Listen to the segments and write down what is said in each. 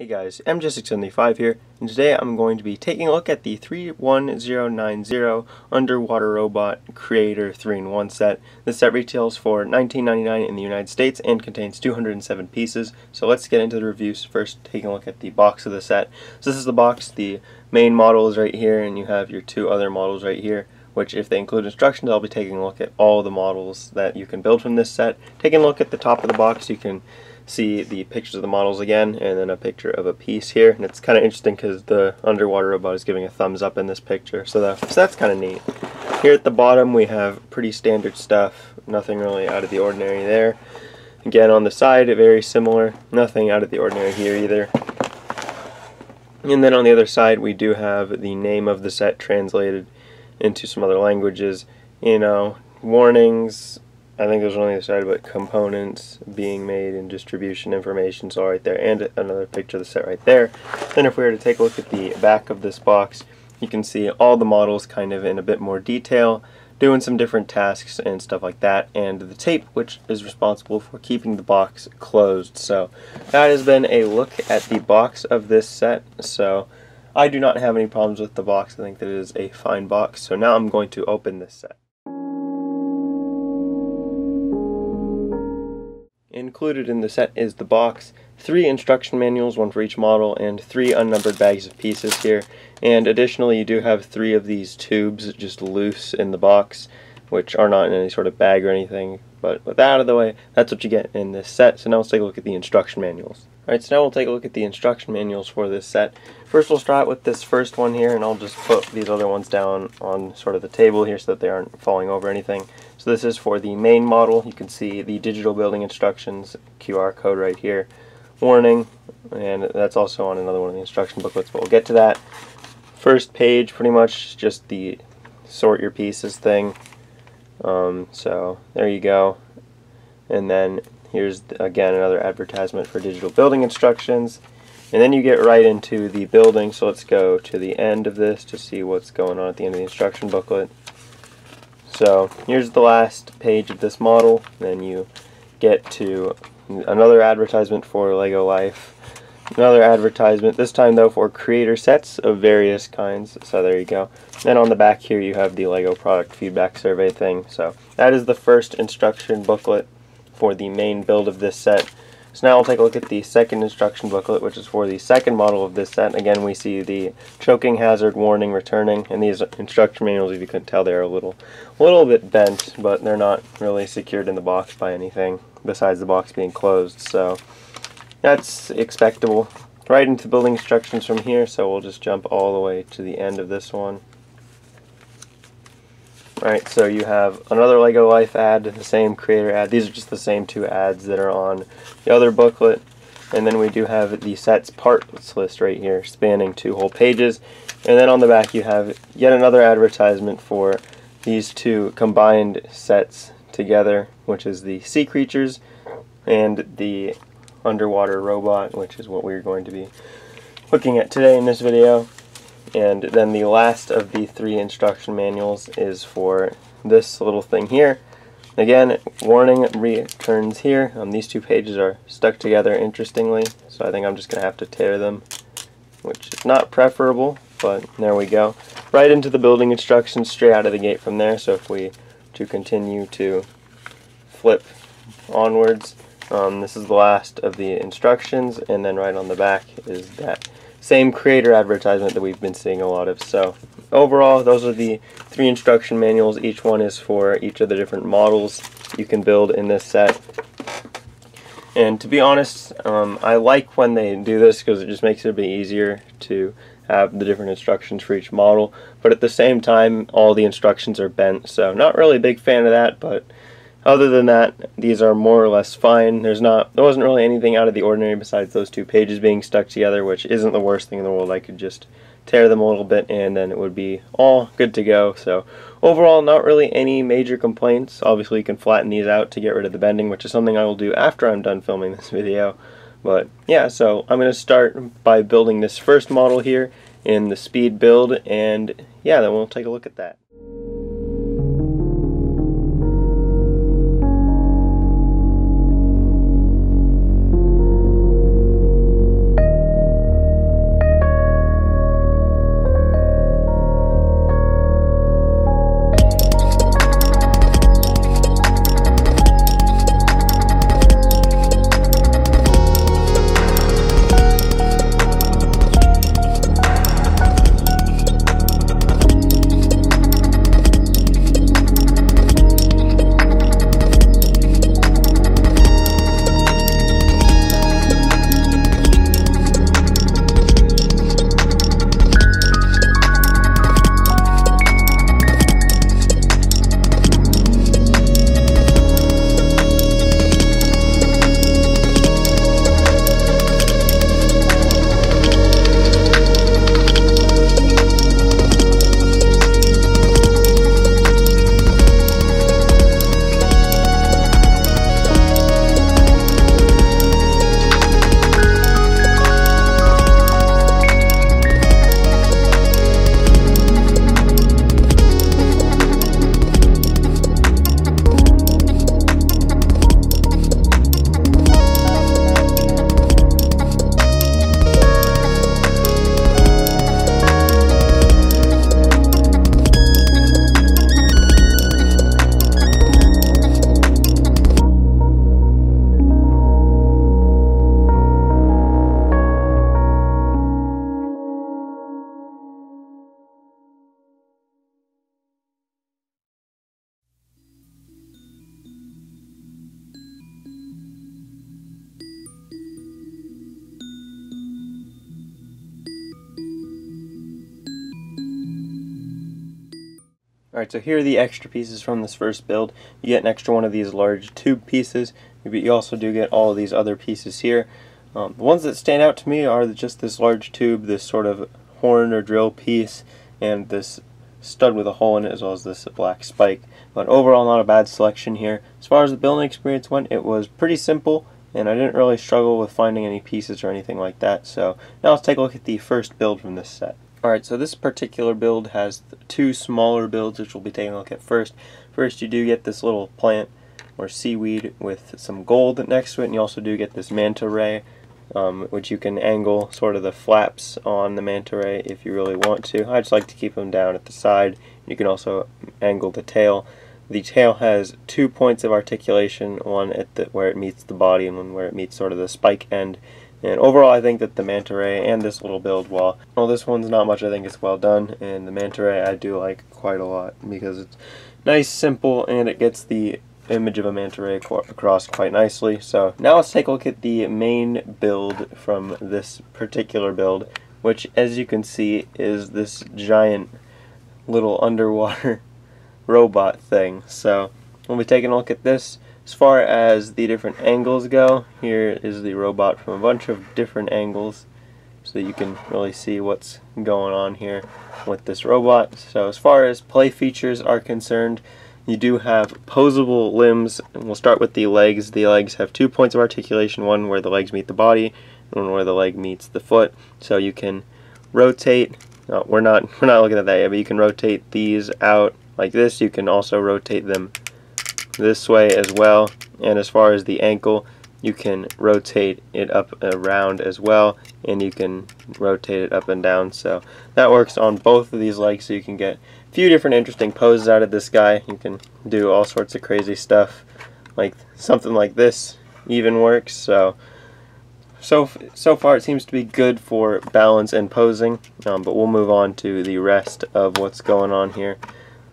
Hey guys, MGS6735 here, and today I'm going to be taking a look at the 31090 Underwater Robot Creator 3-in-1 set. This set retails for $19.99 in the United States and contains 207 pieces. So let's get into the reviews first, taking a look at the box of the set. So this is the box, the main model is right here, and you have your two other models right here which if they include instructions I'll be taking a look at all the models that you can build from this set. Taking a look at the top of the box you can see the pictures of the models again and then a picture of a piece here and it's kind of interesting because the underwater robot is giving a thumbs up in this picture so, the, so that's kind of neat. Here at the bottom we have pretty standard stuff, nothing really out of the ordinary there. Again on the side very similar, nothing out of the ordinary here either. And then on the other side we do have the name of the set translated into some other languages, you know, warnings, I think there's one on the side, but components being made and distribution information, so right there, and another picture of the set right there. Then if we were to take a look at the back of this box, you can see all the models kind of in a bit more detail, doing some different tasks and stuff like that, and the tape, which is responsible for keeping the box closed. So that has been a look at the box of this set. So I do not have any problems with the box. I think that it is a fine box. So now I'm going to open this set. Included in the set is the box, three instruction manuals, one for each model, and three unnumbered bags of pieces here. And additionally, you do have three of these tubes just loose in the box, which are not in any sort of bag or anything. But with that out of the way, that's what you get in this set. So now let's take a look at the instruction manuals. Alright, so now we'll take a look at the instruction manuals for this set. First we'll start with this first one here, and I'll just put these other ones down on sort of the table here so that they aren't falling over anything. So this is for the main model. You can see the digital building instructions, QR code right here, warning, and that's also on another one of the instruction booklets, but we'll get to that. First page, pretty much just the sort your pieces thing. Um, so there you go. And then here's again another advertisement for digital building instructions. And then you get right into the building, so let's go to the end of this to see what's going on at the end of the instruction booklet. So here's the last page of this model. Then you get to another advertisement for Lego Life. Another advertisement, this time though for creator sets of various kinds. So there you go. Then on the back here you have the Lego product feedback survey thing. So that is the first instruction booklet for the main build of this set. So now we'll take a look at the second instruction booklet, which is for the second model of this set. Again, we see the choking hazard warning returning, and these instruction manuals, if you couldn't tell, they're a little, a little bit bent, but they're not really secured in the box by anything besides the box being closed. So that's expectable. Right into building instructions from here, so we'll just jump all the way to the end of this one. Right, so you have another LEGO Life ad, the same creator ad. These are just the same two ads that are on the other booklet. And then we do have the sets parts list right here, spanning two whole pages. And then on the back you have yet another advertisement for these two combined sets together, which is the sea creatures and the underwater robot, which is what we're going to be looking at today in this video. And then the last of the three instruction manuals is for this little thing here. Again, warning returns here. Um, these two pages are stuck together interestingly, so I think I'm just going to have to tear them, which is not preferable, but there we go. Right into the building instructions straight out of the gate from there, so if we to continue to flip onwards, um, this is the last of the instructions, and then right on the back is that same creator advertisement that we've been seeing a lot of. So overall, those are the three instruction manuals. Each one is for each of the different models you can build in this set. And to be honest, um, I like when they do this because it just makes it a bit easier to have the different instructions for each model. But at the same time, all the instructions are bent, so not really a big fan of that, but other than that, these are more or less fine. There's not, there wasn't really anything out of the ordinary besides those two pages being stuck together, which isn't the worst thing in the world. I could just tear them a little bit and then it would be all good to go. So overall, not really any major complaints. Obviously, you can flatten these out to get rid of the bending, which is something I will do after I'm done filming this video. But yeah, so I'm going to start by building this first model here in the speed build, and yeah, then we'll take a look at that. Alright, so here are the extra pieces from this first build. You get an extra one of these large tube pieces, but you also do get all of these other pieces here. Um, the ones that stand out to me are just this large tube, this sort of horn or drill piece, and this stud with a hole in it, as well as this black spike. But overall, not a bad selection here. As far as the building experience went, it was pretty simple, and I didn't really struggle with finding any pieces or anything like that. So now let's take a look at the first build from this set. Alright, so this particular build has two smaller builds which we'll be taking a look at first. First you do get this little plant or seaweed with some gold next to it and you also do get this manta ray um, which you can angle sort of the flaps on the manta ray if you really want to. I just like to keep them down at the side. You can also angle the tail. The tail has two points of articulation, one at the, where it meets the body and one where it meets sort of the spike end. And overall, I think that the Manta Ray and this little build, while well, this one's not much, I think it's well done. And the Manta Ray I do like quite a lot because it's nice, simple, and it gets the image of a manta ray across quite nicely. So now let's take a look at the main build from this particular build, which as you can see is this giant little underwater robot thing. So we'll be taking a look at this. As far as the different angles go, here is the robot from a bunch of different angles so that you can really see what's going on here with this robot. So as far as play features are concerned, you do have posable limbs, and we'll start with the legs. The legs have two points of articulation, one where the legs meet the body, and one where the leg meets the foot. So you can rotate, no, we're not, we're not looking at that yet, but you can rotate these out like this. You can also rotate them this way as well and as far as the ankle you can rotate it up around as well and you can rotate it up and down. So that works on both of these legs so you can get a few different interesting poses out of this guy. You can do all sorts of crazy stuff like something like this even works. So so so far it seems to be good for balance and posing. Um, but we'll move on to the rest of what's going on here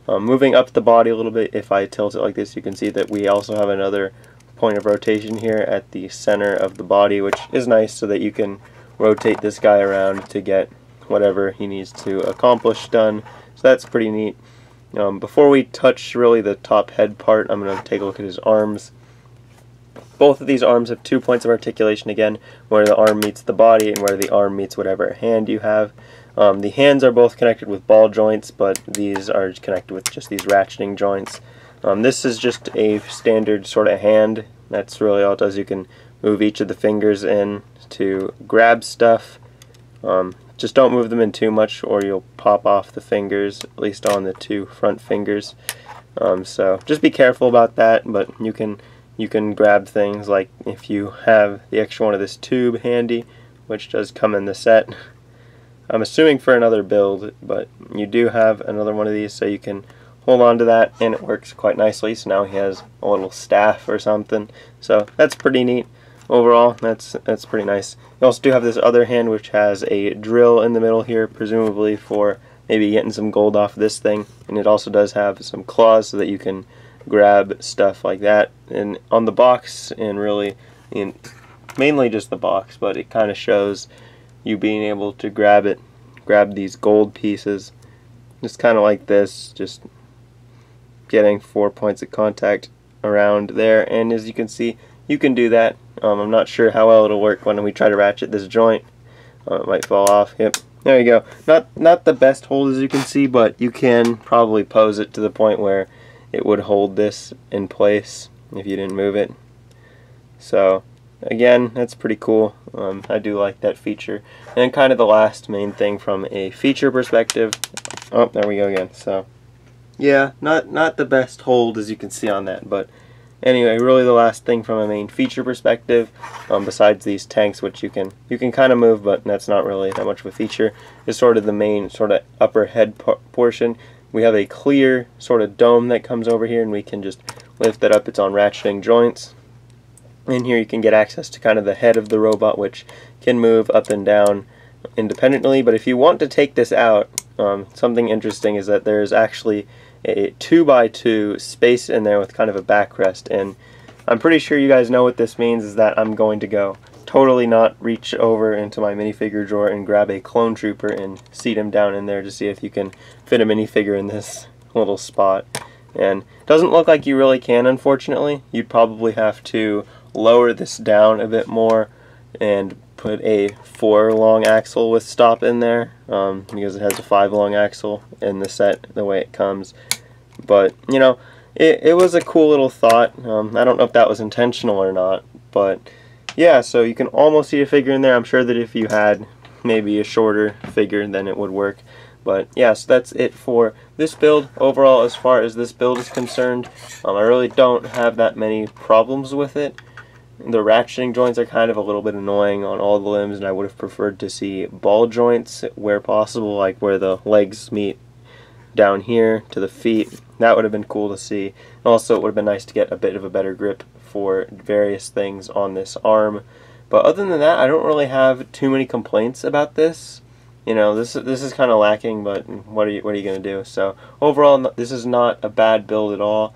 um, moving up the body a little bit, if I tilt it like this, you can see that we also have another point of rotation here at the center of the body, which is nice so that you can rotate this guy around to get whatever he needs to accomplish done. So that's pretty neat. Um, before we touch really the top head part, I'm going to take a look at his arms. Both of these arms have two points of articulation again, where the arm meets the body and where the arm meets whatever hand you have. Um, the hands are both connected with ball joints, but these are connected with just these ratcheting joints. Um, this is just a standard sort of hand. That's really all it does. You can move each of the fingers in to grab stuff. Um, just don't move them in too much or you'll pop off the fingers, at least on the two front fingers. Um, so just be careful about that, but you can you can grab things like if you have the extra one of this tube handy, which does come in the set. I'm assuming for another build, but you do have another one of these so you can hold on to that and it works quite nicely. So now he has a little staff or something. So that's pretty neat. Overall, that's that's pretty nice. You also do have this other hand which has a drill in the middle here, presumably for maybe getting some gold off this thing. And it also does have some claws so that you can grab stuff like that. And on the box, and really, in mainly just the box, but it kind of shows you being able to grab it, grab these gold pieces, just kind of like this, just getting four points of contact around there. And as you can see, you can do that. Um, I'm not sure how well it'll work when we try to ratchet this joint. Uh, it might fall off. Yep. There you go. Not not the best hold as you can see, but you can probably pose it to the point where it would hold this in place if you didn't move it. So again, that's pretty cool. Um, I do like that feature. And kind of the last main thing from a feature perspective. Oh, there we go again. So, yeah, not not the best hold as you can see on that, but anyway, really the last thing from a main feature perspective, um, besides these tanks, which you can you can kind of move, but that's not really that much of a feature, is sort of the main sort of upper head portion. We have a clear sort of dome that comes over here, and we can just lift that up. It's on ratcheting joints. In here you can get access to kind of the head of the robot which can move up and down independently but if you want to take this out um, something interesting is that there's actually a 2x2 space in there with kind of a backrest and I'm pretty sure you guys know what this means is that I'm going to go totally not reach over into my minifigure drawer and grab a clone trooper and seat him down in there to see if you can fit a minifigure in this little spot. And doesn't look like you really can, unfortunately. You'd probably have to lower this down a bit more and put a four long axle with stop in there um, because it has a five long axle in the set the way it comes. But, you know, it, it was a cool little thought. Um, I don't know if that was intentional or not, but yeah, so you can almost see a figure in there. I'm sure that if you had maybe a shorter figure, then it would work. But yeah, so that's it for this build. Overall, as far as this build is concerned, um, I really don't have that many problems with it. The ratcheting joints are kind of a little bit annoying on all the limbs, and I would have preferred to see ball joints where possible, like where the legs meet down here to the feet. That would have been cool to see. Also, it would have been nice to get a bit of a better grip for various things on this arm. But other than that, I don't really have too many complaints about this you know this this is kind of lacking but what are you what are you going to do so overall this is not a bad build at all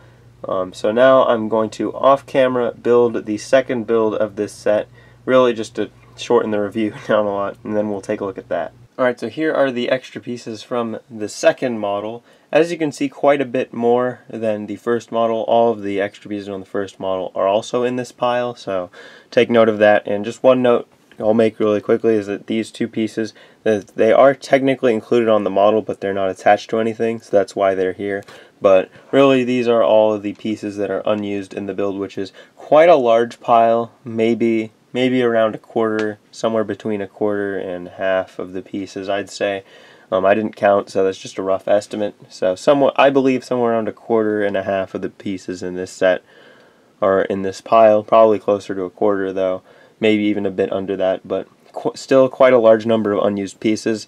um, so now I'm going to off camera build the second build of this set really just to shorten the review down a lot and then we'll take a look at that. Alright so here are the extra pieces from the second model. As you can see quite a bit more than the first model. All of the extra pieces on the first model are also in this pile so take note of that. And just one note I'll make really quickly is that these two pieces they are technically included on the model but they're not attached to anything so that's why they're here but really these are all of the pieces that are unused in the build which is quite a large pile maybe maybe around a quarter somewhere between a quarter and half of the pieces I'd say um, I didn't count so that's just a rough estimate so somewhat I believe somewhere around a quarter and a half of the pieces in this set are in this pile probably closer to a quarter though maybe even a bit under that, but qu still quite a large number of unused pieces.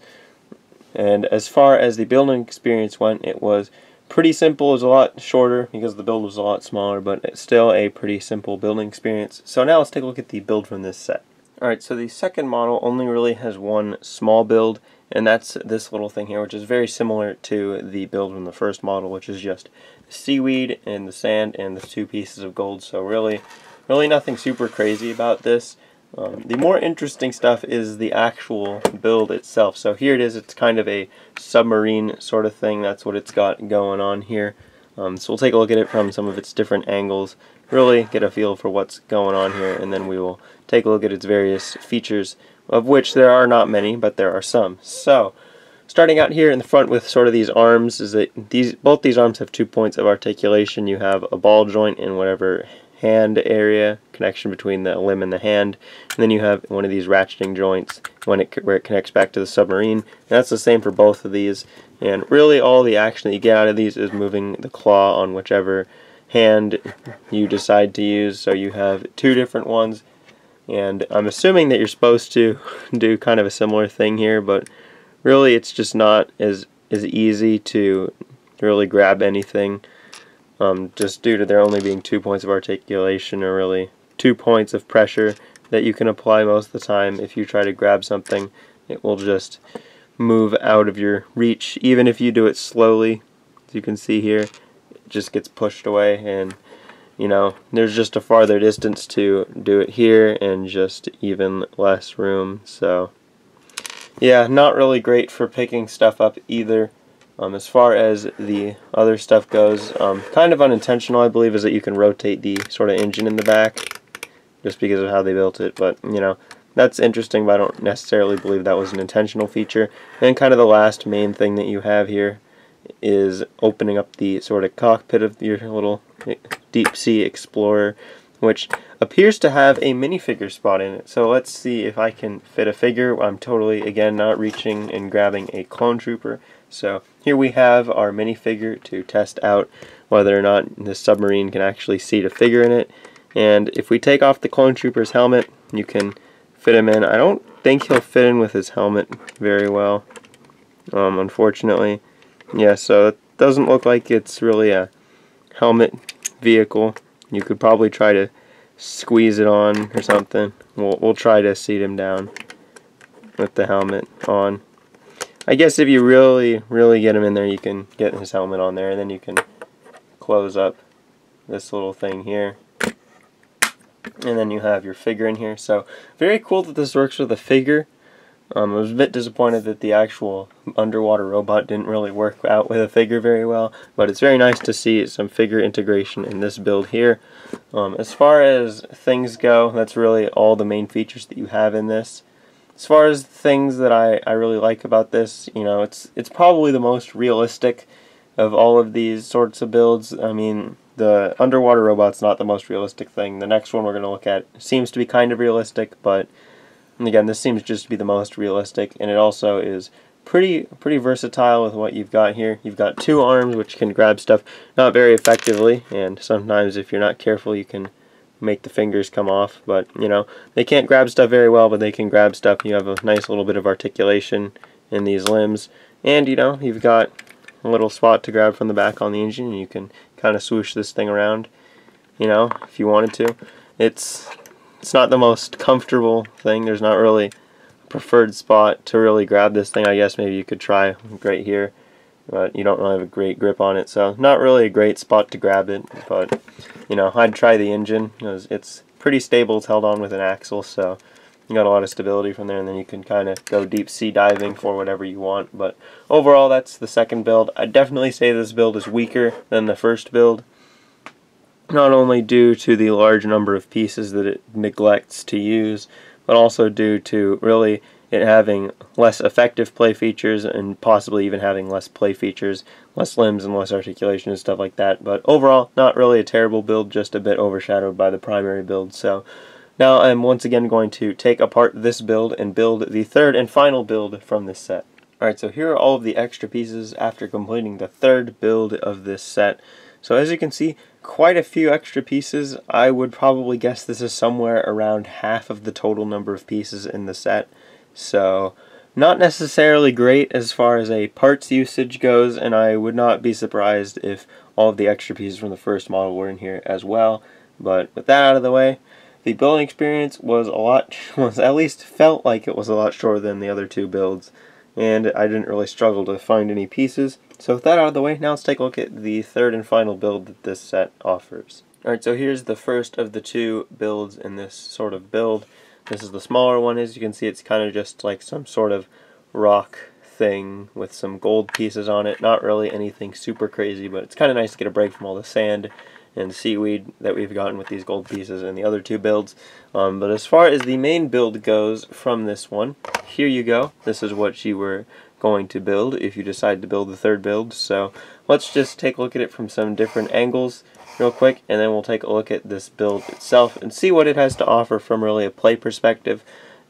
And as far as the building experience went, it was pretty simple. It was a lot shorter because the build was a lot smaller, but it's still a pretty simple building experience. So now let's take a look at the build from this set. Alright, so the second model only really has one small build, and that's this little thing here, which is very similar to the build from the first model, which is just seaweed and the sand and the two pieces of gold. So really, really nothing super crazy about this. Um, the more interesting stuff is the actual build itself. So here it is, it's kind of a submarine sort of thing. That's what it's got going on here. Um, so we'll take a look at it from some of its different angles, really get a feel for what's going on here, and then we will take a look at its various features, of which there are not many, but there are some. So, starting out here in the front with sort of these arms, is that these both these arms have two points of articulation. You have a ball joint in whatever hand area, connection between the limb and the hand. And then you have one of these ratcheting joints when it, where it connects back to the submarine. And that's the same for both of these. And really all the action that you get out of these is moving the claw on whichever hand you decide to use. So you have two different ones. And I'm assuming that you're supposed to do kind of a similar thing here, but really it's just not as, as easy to really grab anything um, just due to there only being two points of articulation or really two points of pressure that you can apply most of the time. If you try to grab something it will just move out of your reach. Even if you do it slowly as you can see here it just gets pushed away and you know there's just a farther distance to do it here and just even less room. So yeah not really great for picking stuff up either um, as far as the other stuff goes, um, kind of unintentional I believe is that you can rotate the sort of engine in the back just because of how they built it, but you know, that's interesting, but I don't necessarily believe that was an intentional feature. And kind of the last main thing that you have here is opening up the sort of cockpit of your little deep sea explorer, which appears to have a minifigure spot in it. So let's see if I can fit a figure. I'm totally, again, not reaching and grabbing a clone trooper. So here we have our minifigure to test out whether or not the submarine can actually seat a figure in it. And if we take off the clone trooper's helmet, you can fit him in. I don't think he'll fit in with his helmet very well, um, unfortunately. Yeah, so it doesn't look like it's really a helmet vehicle. You could probably try to squeeze it on or something. We'll, we'll try to seat him down with the helmet on. I guess if you really, really get him in there, you can get his helmet on there, and then you can close up this little thing here. And then you have your figure in here. So, very cool that this works with a figure. Um, I was a bit disappointed that the actual underwater robot didn't really work out with a figure very well, but it's very nice to see some figure integration in this build here. Um, as far as things go, that's really all the main features that you have in this. As far as things that I, I really like about this, you know, it's it's probably the most realistic of all of these sorts of builds. I mean, the underwater robot's not the most realistic thing. The next one we're going to look at seems to be kind of realistic, but again, this seems just to be the most realistic, and it also is pretty pretty versatile with what you've got here. You've got two arms which can grab stuff not very effectively, and sometimes if you're not careful you can make the fingers come off, but you know, they can't grab stuff very well, but they can grab stuff. You have a nice little bit of articulation in these limbs, and you know, you've got a little spot to grab from the back on the engine, and you can kind of swoosh this thing around, you know, if you wanted to. It's it's not the most comfortable thing. There's not really a preferred spot to really grab this thing. I guess maybe you could try right here, but you don't really have a great grip on it. So not really a great spot to grab it, but you know, I'd try the engine it's pretty stable. It's held on with an axle, so you got a lot of stability from there, and then you can kind of go deep sea diving for whatever you want. But overall, that's the second build. I definitely say this build is weaker than the first build not only due to the large number of pieces that it neglects to use, but also due to really it having less effective play features and possibly even having less play features, less limbs and less articulation and stuff like that. But overall, not really a terrible build, just a bit overshadowed by the primary build. So now I'm once again going to take apart this build and build the third and final build from this set. Alright, so here are all of the extra pieces after completing the third build of this set. So as you can see, quite a few extra pieces. I would probably guess this is somewhere around half of the total number of pieces in the set. So not necessarily great as far as a parts usage goes, and I would not be surprised if all of the extra pieces from the first model were in here as well. But with that out of the way, the building experience was a lot, was at least felt like it was a lot shorter than the other two builds and I didn't really struggle to find any pieces. So with that out of the way, now let's take a look at the third and final build that this set offers. Alright, so here's the first of the two builds in this sort of build. This is the smaller one. As you can see, it's kind of just like some sort of rock thing with some gold pieces on it. Not really anything super crazy, but it's kind of nice to get a break from all the sand and seaweed that we've gotten with these gold pieces in the other two builds. Um, but as far as the main build goes from this one, here you go. This is what you were going to build if you decide to build the third build. So let's just take a look at it from some different angles real quick and then we'll take a look at this build itself and see what it has to offer from really a play perspective.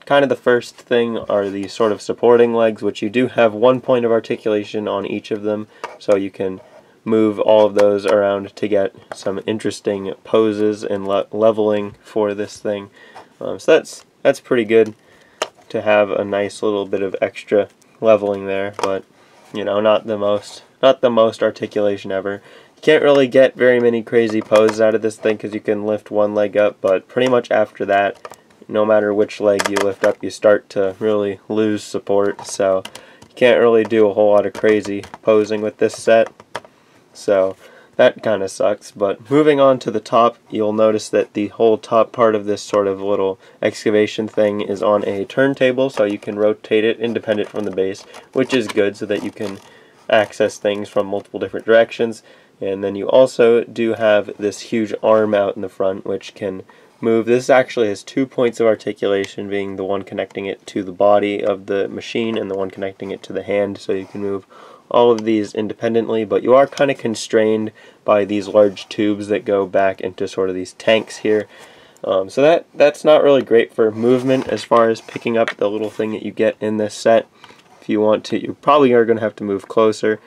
Kind of the first thing are the sort of supporting legs which you do have one point of articulation on each of them so you can move all of those around to get some interesting poses and le leveling for this thing. Um, so that's that's pretty good to have a nice little bit of extra leveling there, but you know, not the most not the most articulation ever. You can't really get very many crazy poses out of this thing because you can lift one leg up, but pretty much after that, no matter which leg you lift up, you start to really lose support. So you can't really do a whole lot of crazy posing with this set. So that kind of sucks. But moving on to the top, you'll notice that the whole top part of this sort of little excavation thing is on a turntable, so you can rotate it independent from the base, which is good so that you can access things from multiple different directions. And then you also do have this huge arm out in the front, which can move. This actually has two points of articulation, being the one connecting it to the body of the machine and the one connecting it to the hand, so you can move all of these independently, but you are kind of constrained by these large tubes that go back into sort of these tanks here. Um, so that that's not really great for movement as far as picking up the little thing that you get in this set. If you want to, you probably are going to have to move closer,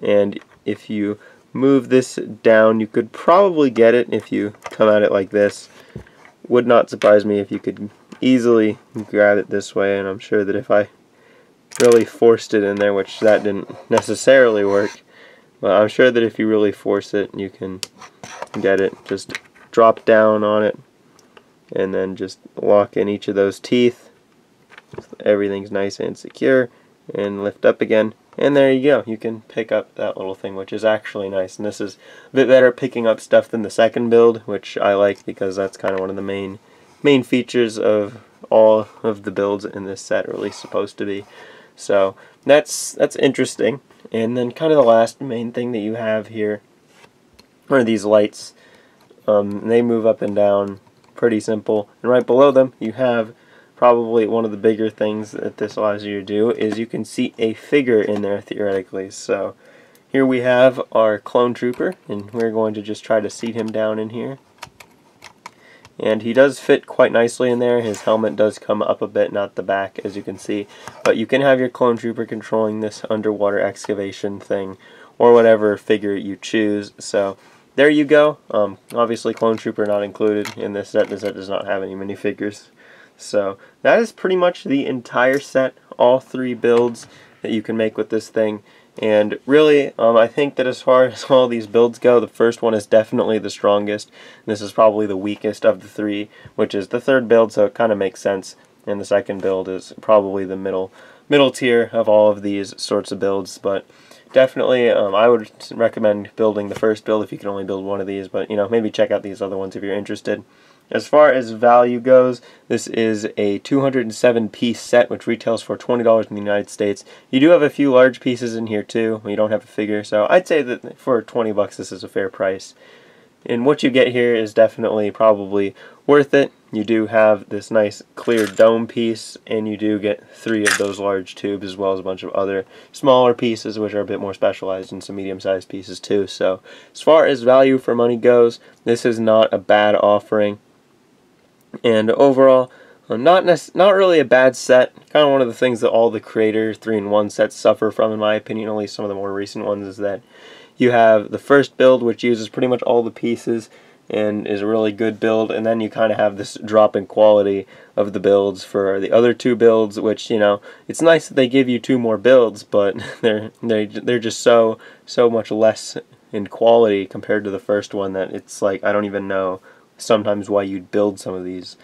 and if you move this down, you could probably get it if you come at it like this. Would not surprise me if you could easily grab it this way, and I'm sure that if I really forced it in there, which that didn't necessarily work. But I'm sure that if you really force it, you can get it. Just drop down on it and then just lock in each of those teeth. Everything's nice and secure and lift up again. And there you go. You can pick up that little thing, which is actually nice. And this is a bit better picking up stuff than the second build, which I like because that's kind of one of the main main features of all of the builds in this set, or at least supposed to be. So that's that's interesting. And then kind of the last main thing that you have here are these lights. Um, they move up and down pretty simple. And right below them you have probably one of the bigger things that this allows you to do is you can see a figure in there theoretically. So here we have our clone trooper and we're going to just try to seat him down in here. And he does fit quite nicely in there. His helmet does come up a bit, not the back, as you can see. But you can have your clone trooper controlling this underwater excavation thing, or whatever figure you choose. So there you go. Um, obviously, clone trooper not included in this set. This set does not have any minifigures. So that is pretty much the entire set, all three builds that you can make with this thing. And really, um, I think that as far as all these builds go, the first one is definitely the strongest. This is probably the weakest of the three, which is the third build, so it kind of makes sense. And the second build is probably the middle middle tier of all of these sorts of builds. But definitely, um, I would recommend building the first build if you can only build one of these. But you know, maybe check out these other ones if you're interested. As far as value goes, this is a 207 piece set which retails for $20 in the United States. You do have a few large pieces in here too. You don't have a figure, so I'd say that for 20 bucks this is a fair price. And what you get here is definitely probably worth it. You do have this nice clear dome piece, and you do get three of those large tubes as well as a bunch of other smaller pieces which are a bit more specialized and some medium-sized pieces too. So as far as value for money goes, this is not a bad offering. And overall, uh, not not really a bad set. Kind of one of the things that all the Creator 3-in-1 sets suffer from, in my opinion, at least some of the more recent ones, is that you have the first build, which uses pretty much all the pieces and is a really good build, and then you kind of have this drop in quality of the builds for the other two builds, which you know it's nice that they give you two more builds, but they're they they're just so so much less in quality compared to the first one that it's like I don't even know sometimes why you'd build some of these.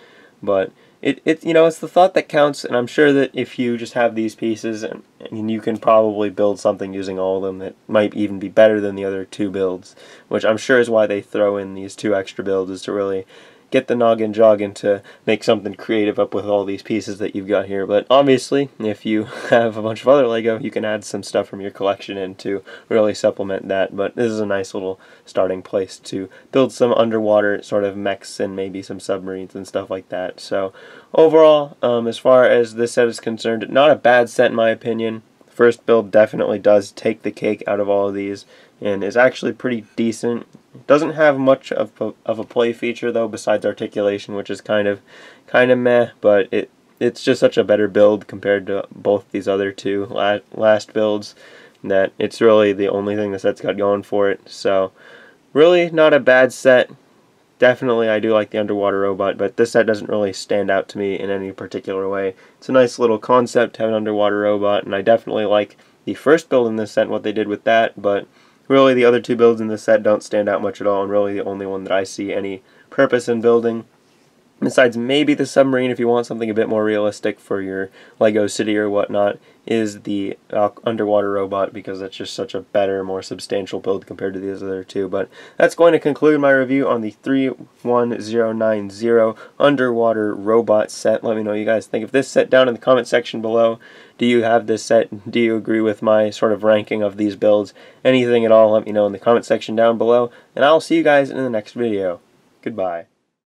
But it, it you know it's the thought that counts, and I'm sure that if you just have these pieces, and, and you can probably build something using all of them that might even be better than the other two builds, which I'm sure is why they throw in these two extra builds is to really get the noggin jogging to make something creative up with all these pieces that you've got here. But obviously, if you have a bunch of other Lego, you can add some stuff from your collection in to really supplement that. But this is a nice little starting place to build some underwater sort of mechs and maybe some submarines and stuff like that. So overall, um, as far as this set is concerned, not a bad set in my opinion. First build definitely does take the cake out of all of these and is actually pretty decent. Doesn't have much of of a play feature though, besides articulation, which is kind of kind of meh. But it it's just such a better build compared to both these other two last builds that it's really the only thing the set's got going for it. So really not a bad set. Definitely I do like the underwater robot, but this set doesn't really stand out to me in any particular way. It's a nice little concept to have an underwater robot, and I definitely like the first build in this set and what they did with that, but Really, the other two builds in the set don't stand out much at all, and really the only one that I see any purpose in building. Besides maybe the submarine, if you want something a bit more realistic for your Lego city or whatnot, is the uh, underwater robot because that's just such a better, more substantial build compared to these other two. But that's going to conclude my review on the 31090 underwater robot set. Let me know what you guys think of this set down in the comment section below. Do you have this set? Do you agree with my sort of ranking of these builds? Anything at all, let me know in the comment section down below. And I'll see you guys in the next video. Goodbye.